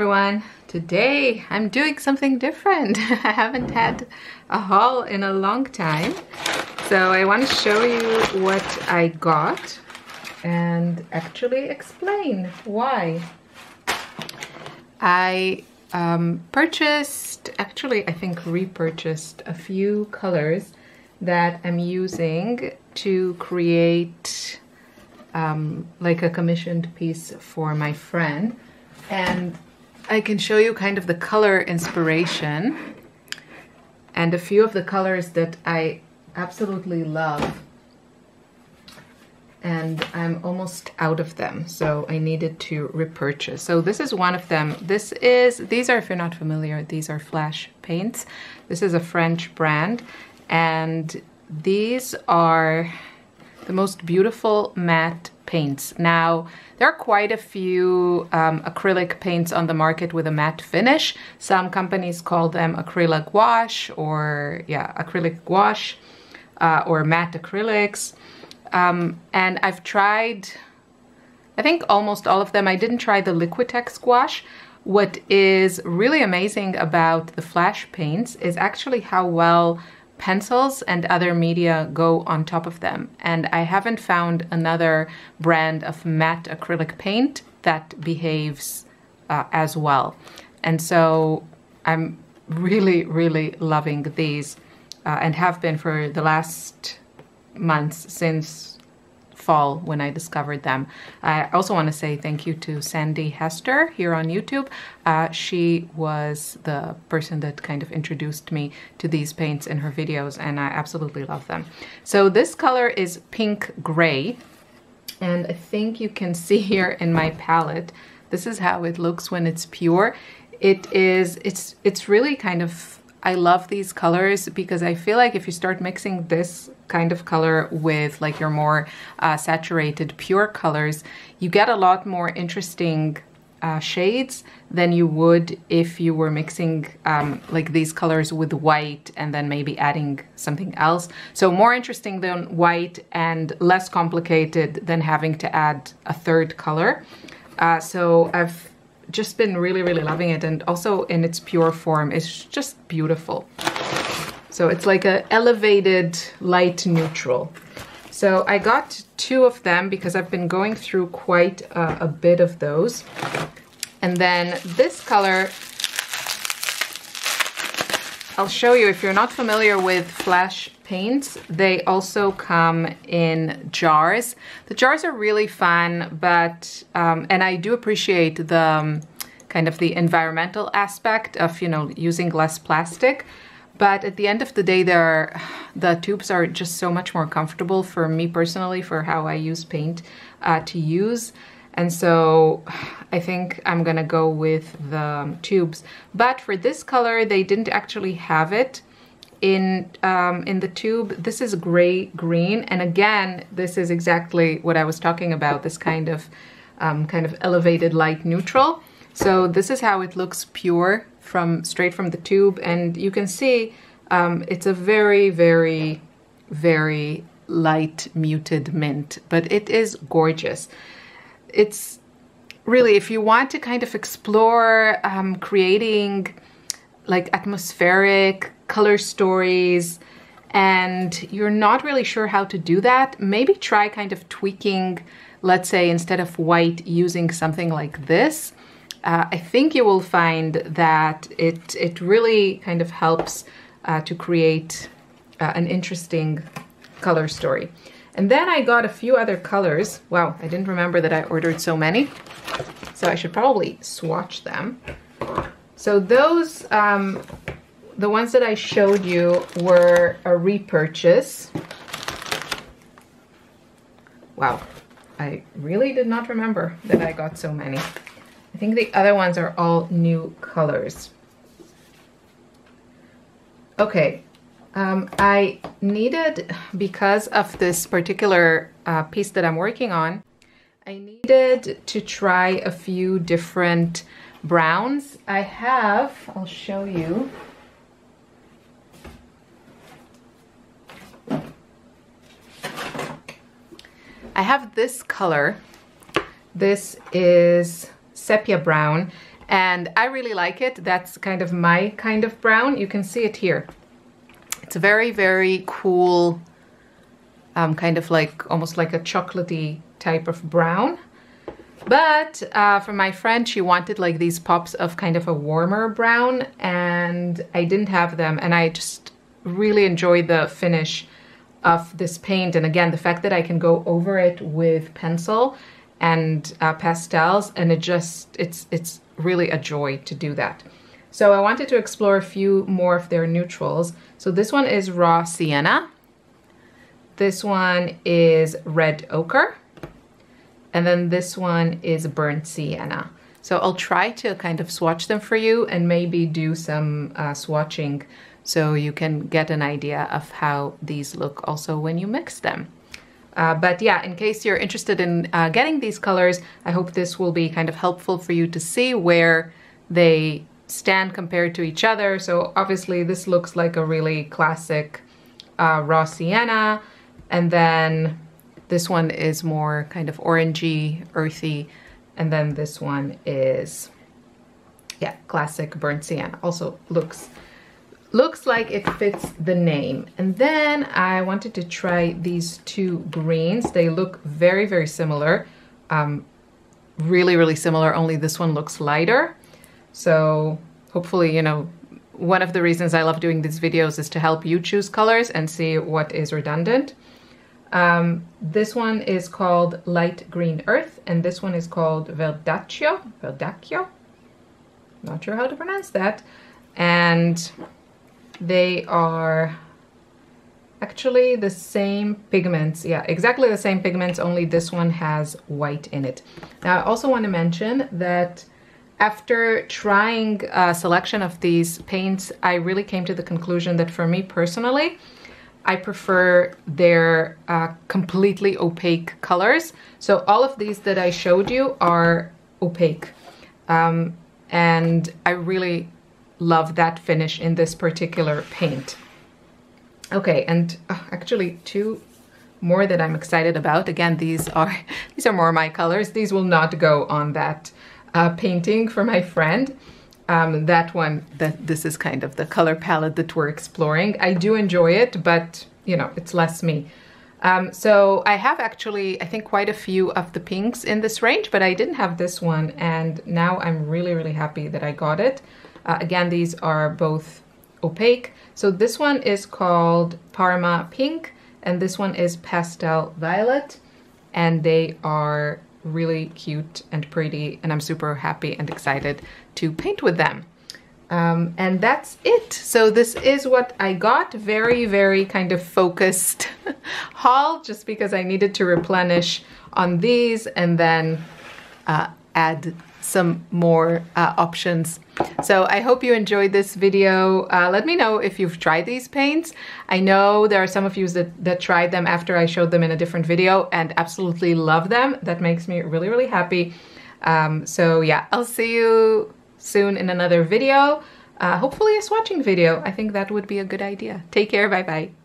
everyone! Today I'm doing something different. I haven't had a haul in a long time. So I want to show you what I got and actually explain why. I um, purchased, actually I think repurchased a few colors that I'm using to create um, like a commissioned piece for my friend and I can show you kind of the color inspiration. And a few of the colors that I absolutely love. And I'm almost out of them so I needed to repurchase. So this is one of them. This is these are if you're not familiar these are Flashe paints. This is a French brand. And these are the most beautiful matte paints. Now, there are quite a few um, acrylic paints on the market with a matte finish. Some companies call them acrylic gouache or, yeah, acrylic gouache uh, or matte acrylics. Um, and I've tried, I think almost all of them. I didn't try the Liquitex gouache. What is really amazing about the Flashe paints is actually how well pencils and other media go on top of them. And I haven't found another brand of matte acrylic paint that behaves uh, as well. And so I'm really, really loving these uh, and have been for the last months since fall when I discovered them. I also want to say thank you to Sandy Hester here on YouTube. Uh, she was the person that kind of introduced me to these paints in her videos and I absolutely love them. So this color is pink gray and I think you can see here in my palette, this is how it looks when it's pure. It is, it's, it's really kind of I love these colors because I feel like if you start mixing this kind of color with like your more uh, saturated pure colors, you get a lot more interesting uh, shades than you would if you were mixing um, like these colors with white and then maybe adding something else. So more interesting than white and less complicated than having to add a third color. Uh, so I've just been really, really loving it. And also in its pure form, it's just beautiful. So it's like a elevated light neutral. So I got two of them because I've been going through quite a, a bit of those. And then this color, I'll show you if you're not familiar with Flashe paints. They also come in jars. The jars are really fun, but, um, and I do appreciate the um, kind of the environmental aspect of, you know, using less plastic. But at the end of the day, there are, the tubes are just so much more comfortable for me personally, for how I use paint uh, to use. And so I think I'm gonna go with the tubes. But for this color, they didn't actually have it in um, in the tube. This is gray green, and again, this is exactly what I was talking about. This kind of um, kind of elevated light neutral. So this is how it looks pure from straight from the tube, and you can see um, it's a very very very light muted mint, but it is gorgeous. It's really if you want to kind of explore um, creating like atmospheric color stories and you're not really sure how to do that, maybe try kind of tweaking, let's say instead of white, using something like this. Uh, I think you will find that it, it really kind of helps uh, to create uh, an interesting color story. And then I got a few other colors. Wow, I didn't remember that I ordered so many. So I should probably swatch them. So those um, the ones that I showed you were a repurchase. Wow, I really did not remember that I got so many. I think the other ones are all new colors. Okay, um, I needed, because of this particular uh, piece that I'm working on, I needed to try a few different browns. I have, I'll show you, I have this color. This is sepia brown And I really like it. That's kind of my kind of brown. You can see it here. It's a very, very cool, um, kind of like, almost like a chocolatey type of brown. But uh, for my friend, she wanted like these pops of kind of a warmer brown and I didn't have them. And I just really enjoy the finish of this paint. And again, the fact that I can go over it with pencil and uh, pastels and it just, it's, it's really a joy to do that. So I wanted to explore a few more of their neutrals. So this one is Raw Sienna. This one is Red Ochre. And then this one is Burnt Sienna. So I'll try to kind of swatch them for you and maybe do some uh, swatching so you can get an idea of how these look also when you mix them. Uh, but yeah, in case you're interested in uh, getting these colors, I hope this will be kind of helpful for you to see where they stand compared to each other. So obviously this looks like a really classic uh, raw sienna. And then this one is more kind of orangey, earthy. And then this one is, yeah, classic burnt sienna. Also looks looks like it fits the name. And then I wanted to try these two greens. They look very, very similar. Um, really, really similar, only this one looks lighter. So hopefully, you know, one of the reasons I love doing these videos is to help you choose colors and see what is redundant. Um, this one is called Light Green Earth, and this one is called Verdaccio. Verdaccio? Not sure how to pronounce that. And they are actually the same pigments. Yeah, exactly the same pigments, only this one has white in it. Now, I also want to mention that after trying a selection of these paints, I really came to the conclusion that for me personally, I prefer their uh, completely opaque colors. So all of these that I showed you are opaque. Um, and I really love that finish in this particular paint. Okay, and uh, actually two more that I'm excited about. Again, these are these are more my colors. These will not go on that uh, painting for my friend. Um, that one, that this is kind of the color palette that we're exploring. I do enjoy it, but you know, it's less me. Um, so I have actually, I think quite a few of the pinks in this range, but I didn't have this one. And now I'm really, really happy that I got it. Uh, again, these are both opaque. So this one is called Parma Pink and this one is Pastel Violet and they are really cute and pretty and I'm super happy and excited to paint with them. Um, and that's it. So this is what I got. Very, very kind of focused haul just because I needed to replenish on these and then uh, add some more uh, options. So I hope you enjoyed this video. Uh, let me know if you've tried these paints. I know there are some of you that, that tried them after I showed them in a different video and absolutely love them. That makes me really, really happy. Um, so yeah, I'll see you soon in another video. Uh, hopefully a swatching video. I think that would be a good idea. Take care, bye bye.